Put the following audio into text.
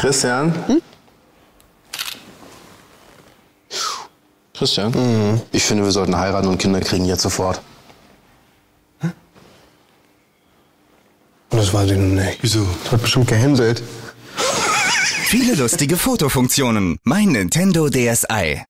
Christian? Hm? Christian? Mhm. Ich finde, wir sollten heiraten und Kinder kriegen jetzt sofort. Das weiß ich noch nicht. Wieso? Das hat bestimmt gehänselt. Viele lustige Fotofunktionen. Mein Nintendo DSi.